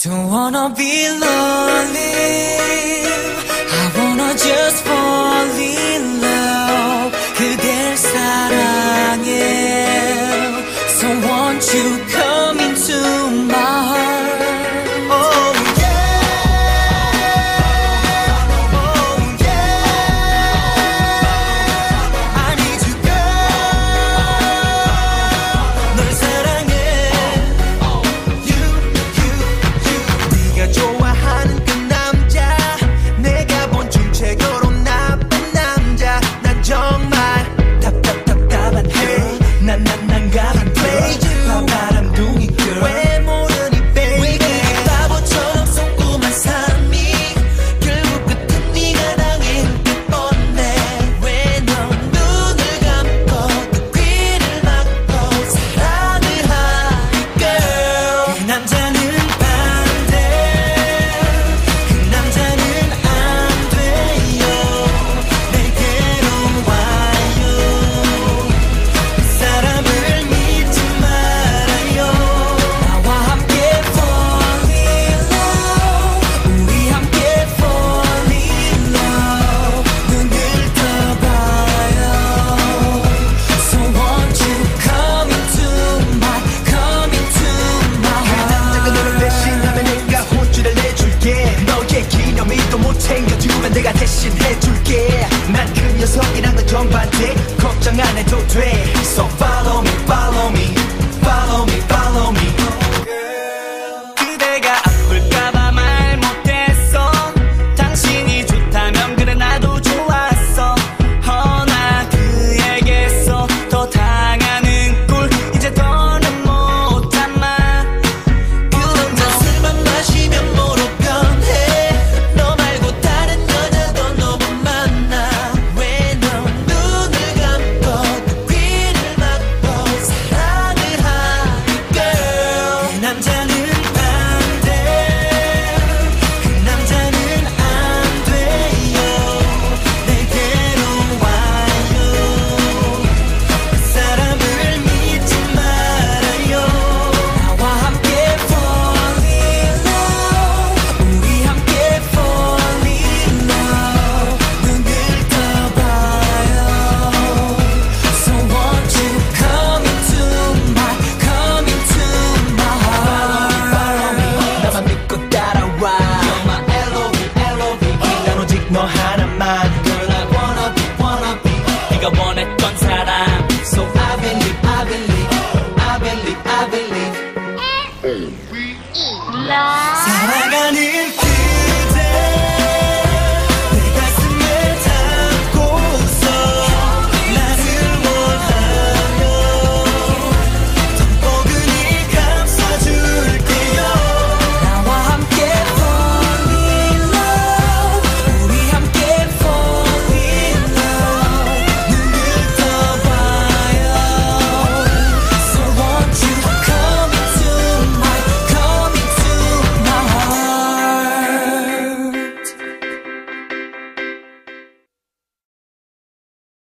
Don't wanna be lonely. I wanna just fall in love. 그댈 사랑해. So won't you 내가 대신 해줄게. 난 그 녀석이랑 은 정반대. 걱정 안 해도 돼. So far. con Saddam. So I believe, I believe, I believe. I believe.